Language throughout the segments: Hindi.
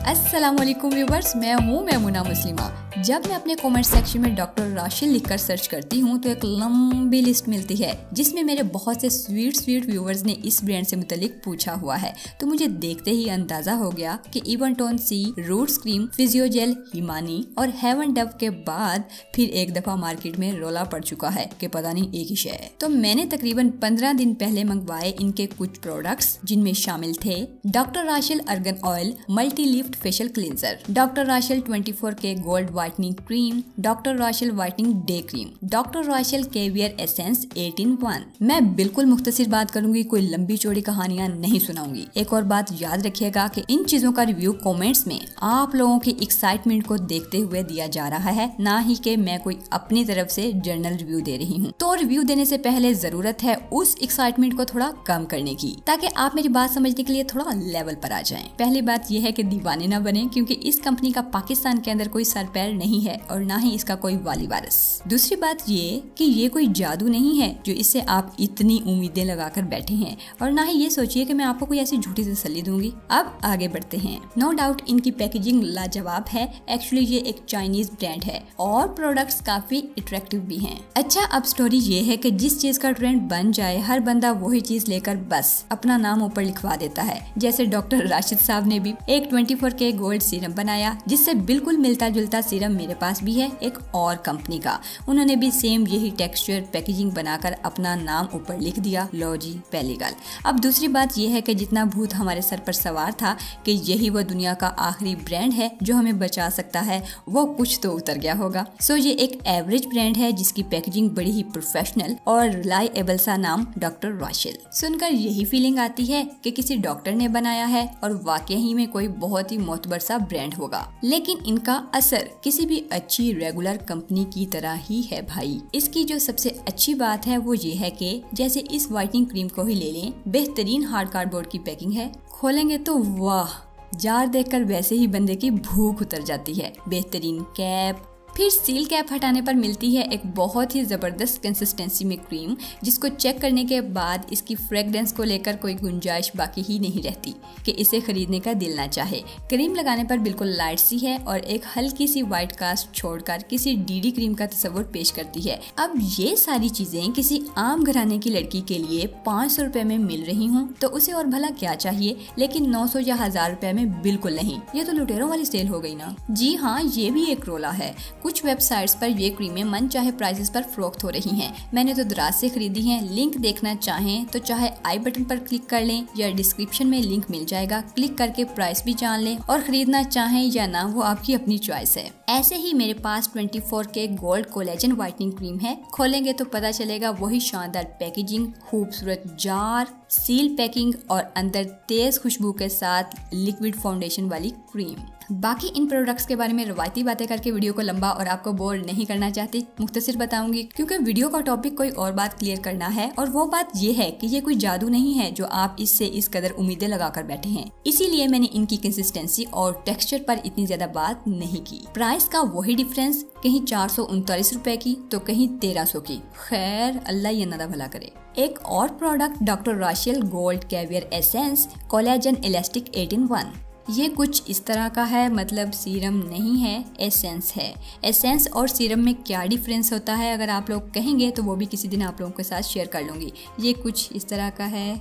अस्सलाम वालेकुम व्यूवर्स मैं हूँ मैमुना मुस्लिमा जब मैं अपने कमेंट सेक्शन में डॉक्टर राशिल लिखकर सर्च करती हूँ तो एक लंबी लिस्ट मिलती है, जिसमें मेरे बहुत से स्वीट स्वीट व्यूवर्स ने इस ब्रांड से मुतलिक पूछा हुआ है। तो मुझे देखते ही अंदाज़ा हो गया कि even tone C roots cream Physiogel Himani और हेवन डव के बाद फिर एक दफ़ा मार्केट में रोला पड़ चुका है कि पता नहीं एक ही शे है। तो मैंने तकरीबन पंद्रह दिन पहले मंगवाए इनके कुछ प्रोडक्ट्स जिनमें शामिल थे doctor Rashel argan oil multi lift facial cleanser doctor Rashel 24 K gold whitening cream doctor Rashel whitening day cream doctor Rashel caviar essence 18 one मैं बिल्कुल मुख्तसर बात करूँगी, कोई लंबी चौड़ी कहानियाँ नहीं सुनाऊँगी। एक और बात याद रखिएगा कि इन चीज़ों का रिव्यू कमेंट्स में आप लोगों की एक्साइटमेंट को देखते हुए दिया जा रहा है, ना ही कि मैं कोई अपनी तरफ़ से जर्नल रिव्यू दे रही हूँ। तो रिव्यू देने से पहले ज़रूरत है उस एक्साइटमेंट को थोड़ा कम करने की, ताकि आप मेरी बात समझने के लिए थोड़ा लेवल पर आ जाएँ। पहली बात यह है कि दीवाने न बने, क्योंकि इस कंपनी का पाकिस्तान के अंदर कोई सर पैर नहीं है और ना ही इसका कोई वाली वारस। दूसरी बात ये कि ये कोई जादू नहीं है जो इससे आप इतनी उम्मीदें लगाकर बैठे हैं। और ना ही ये सोचिए कि मैं आपको कोई ऐसी झूठी तसली दूँगी। अब आगे बढ़ते हैं। नो डाउट इनकी पैकेजिंग लाजवाब है। एक्चुअली ये एक चाइनीज़ ब्रांड है और प्रोडक्ट्स काफ़ी अट्रैक्टिव भी हैं। अच्छा अब स्टोरी ये है कि जिस चीज़ का ट्रेंड बन जाए, हर बंदा वही चीज़ लेकर बस अपना नाम ऊपर लिखवा देता है। जैसे डॉक्टर राशिद साहब ने भी एक 24 के गोल्ड सीरम बनाया, जिससे बिल्कुल मिलता जुलता सीरम मेरे पास भी है एक और कंपनी का। उन्होंने भी सेम यही टेक्सचर पैकेजिंग बनाकर अपना नाम ऊपर लिख दिया। लो जी, पहली गल। अब दूसरी बात यह है कि जितना भूत हमारे सर पर सवार था कि यही वो दुनिया का आखिरी ब्रांड है जो हमें बचा सकता है, वो कुछ तो उतर गया होगा। सो ये एक एवरेज ब्रांड है जिसकी पैकेजिंग बड़ी ही प्रोफेशनल और रिलायबल सा नाम डॉक्टर राशिल सुनकर यही फीलिंग आती है कि किसी डॉक्टर ने बनाया है और वाकई में कोई बहुत ही मोतबर सा ब्रांड होगा। लेकिन इनका असर किसी भी अच्छी रेगुलर कंपनी की तरह ही है भाई। इसकी जो सबसे अच्छी बात है वो ये है कि जैसे इस व्हाइटनिंग क्रीम को ही ले लें, बेहतरीन हार्ड कार्डबोर्ड की पैकिंग है। खोलेंगे तो वाह, जार देखकर वैसे ही बंदे की भूख उतर जाती है। बेहतरीन कैप फिर सील कैप हटाने पर मिलती है एक बहुत ही ज़बरदस्त कंसिस्टेंसी में क्रीम जिसको चेक करने के बाद इसकी फ्रेगरेंस को लेकर कोई गुंजाइश बाकी ही नहीं रहती कि इसे खरीदने का दिल ना चाहे। क्रीम लगाने पर बिल्कुल लाइट सी है और एक हल्की सी व्हाइट कास्ट छोड़कर किसी डीडी क्रीम का तस्वुर पेश करती है। अब ये सारी चीज़ें किसी आम घराने की लड़की के लिए पाँच सौ में मिल रही हूँ तो उसे और भला क्या चाहिए? लेकिन नौ सौ या हज़ार रूपए में बिल्कुल नहीं। ये तो लुटेरों वाली सेल हो गई ना? जी हाँ ये भी एक रोला है। कुछ वेबसाइट्स पर ये क्रीमें मन चाहे प्राइसेस पर फरोख्त हो रही हैं। मैंने तो दराज से खरीदी हैं। लिंक देखना चाहें तो चाहे आई बटन पर क्लिक कर लें या डिस्क्रिप्शन में लिंक मिल जाएगा। क्लिक करके प्राइस भी जान लें और खरीदना चाहें या ना, वो आपकी अपनी चॉइस है। ऐसे ही मेरे पास 24 K gold collagen whitening cream है। खोलेंगे तो पता चलेगा वही शानदार पैकेजिंग खूबसूरत जार सील पैकिंग और अंदर तेज खुशबू के साथ लिक्विड फाउंडेशन वाली क्रीम बाकी इन प्रोडक्ट्स के बारे में रवायती बातें करके वीडियो को लंबा और आपको बोर नहीं करना चाहती मुख्तसर बताऊँगी, क्योंकि वीडियो का टॉपिक कोई और बात क्लियर करना है, और वो बात ये है कि ये कोई जादू नहीं है जो आप इससे इस कदर उम्मीदें लगाकर बैठे हैं। इसीलिए मैंने इनकी कंसिस्टेंसी और टेक्सचर पर इतनी ज़्यादा बात नहीं की। प्राइस का वही डिफरेंस कहीं चार सौ उनतालीस रूपए की तो कहीं तेरह सौ की। खैर, अल्लाह ये नदा भला करे। एक और product doctor Rashel gold caviar essence collagen elastic eighteen one ये कुछ इस तरह का है मतलब सीरम नहीं है एसेंस है। एसेंस और सीरम में क्या डिफरेंस होता है, अगर आप लोग कहेंगे तो वो भी किसी दिन आप लोगों के साथ शेयर कर लूँगी। ये कुछ इस तरह का है।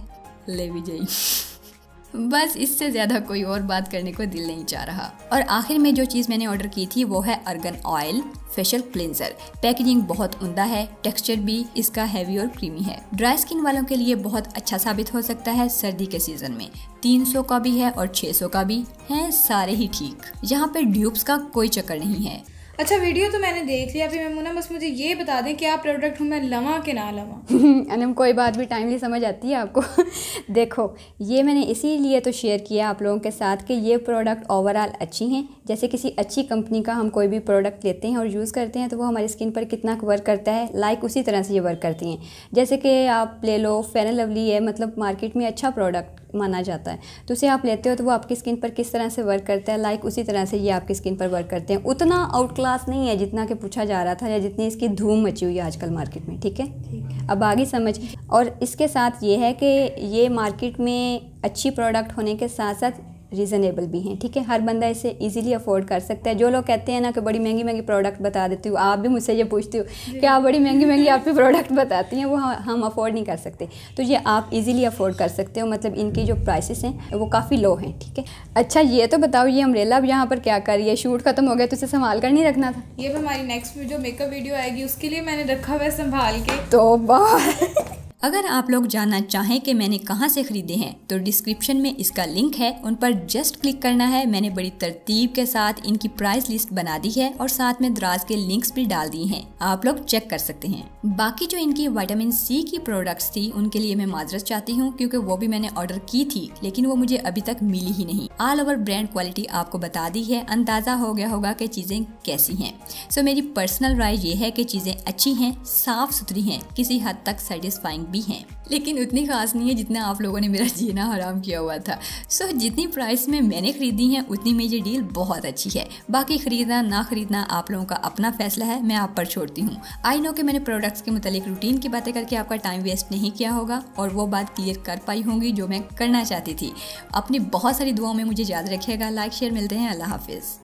ले विजयी। बस इससे ज़्यादा कोई और बात करने को दिल नहीं चाह रहा। और आखिर में जो चीज़ मैंने ऑर्डर की थी, वो है argan oil facial cleanser packaging बहुत उमदा है टेक्सचर भी इसका हैवी और क्रीमी है। ड्राई स्किन वालों के लिए बहुत अच्छा साबित हो सकता है सर्दी के सीज़न में। 300 का भी है और 600 का भी। है सारे ही ठीक। यहाँ पे ड्यूब्स का कोई चक्कर नहीं है। अच्छा वीडियो तो मैंने देख लिया। अभी मेमुना, बस मुझे ये बता दें कि आप प्रोडक्ट हूँ, मैं लवा के ना लवा? अनम, कोई बात भी टाइमली समझ आती है आपको? देखो, ये मैंने इसीलिए तो शेयर किया आप लोगों के साथ कि ये प्रोडक्ट ओवरऑल अच्छी हैं। जैसे किसी अच्छी कंपनी का हम कोई भी प्रोडक्ट लेते हैं और यूज़ करते हैं तो वो हमारी स्किन पर कितना वर्क करता है लाइक उसी तरह से ये वर्क करती हैं। जैसे कि आप ले लो फेन लवली है मतलब मार्केट में अच्छा प्रोडक्ट माना जाता है। तो उसे आप लेते हो तो वो आपकी स्किन पर किस तरह से वर्क करता है लाइक उसी तरह से ये आपकी स्किन पर वर्क करते हैं। उतना आउट क्लास नहीं है जितना कि पूछा जा रहा था या जितनी इसकी धूम मची हुई है आजकल मार्केट में ठीक है? अब आगे समझ। और इसके साथ ये है कि ये मार्केट में अच्छी प्रोडक्ट होने के साथ साथ रीज़नेबल भी हैं ठीक है? हर बंदा इसे इजीली अफोर्ड कर सकता है। जो लोग कहते हैं ना कि बड़ी महँगी महँगी प्रोडक्ट बता देती हूँ आप भी मुझसे ये पूछती हो कि आप बड़ी महँगी महँगी आपकी प्रोडक्ट बताती हैं? वो हम अफोर्ड नहीं कर सकते। तो ये आप इजीली अफोर्ड कर सकते हो मतलब इनकी जो प्राइसेस हैं वो काफ़ी लो हैं ठीक है? अच्छा ये तो बताओ ये अमरेला अब यहाँ पर क्या कर रही है? शूट खत्म हो गया तो इसे संभाल कर नहीं रखना था? ये हमारी नेक्स्ट जो मेकअप वीडियो आएगी उसके लिए मैंने रखा हुआ है संभाल के। तो बाहर अगर आप लोग जानना चाहें कि मैंने कहाँ से ख़रीदे हैं तो डिस्क्रिप्शन में इसका लिंक है। उन पर जस्ट क्लिक करना है। मैंने बड़ी तरतीब के साथ इनकी प्राइस लिस्ट बना दी है और साथ में दराज के लिंक्स भी डाल दिए हैं। आप लोग चेक कर सकते हैं। बाकी जो इनकी वाइटामिन सी की प्रोडक्ट्स थी, उनके लिए मैं माजरत चाहती हूँ, क्योंकि वो भी मैंने ऑर्डर की थी, लेकिन वो मुझे अभी तक मिली ही नहीं। ऑल ओवर ब्रांड क्वालिटी आपको बता दी है। अंदाज़ा हो गया होगा की चीज़ें कैसी है। सो मेरी पर्सनल राय ये है की चीज़ें अच्छी है साफ़ सुथरी है, किसी हद तक सेटिस्फाइंग भी हैं। लेकिन उतनी खास नहीं है जितना आप लोगों ने मेरा जीना हराम किया हुआ था। सो so, जितनी प्राइस में मैंने ख़रीदी है उतनी में ये डील बहुत अच्छी है। बाकी ख़रीदना ना ख़रीदना आप लोगों का अपना फैसला है मैं आप पर छोड़ती हूँ। आई नो कि मैंने प्रोडक्ट्स के मतलब रूटीन की बातें करके आपका टाइम वेस्ट नहीं किया होगा और वो बात क्लियर कर पाई होंगी जो मैं करना चाहती थी। अपनी बहुत सारी दुआओं में मुझे याद रखिएगा। लाइक शेयर मिलते हैं। अल्लाह हाफिज़।